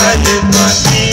हनुमती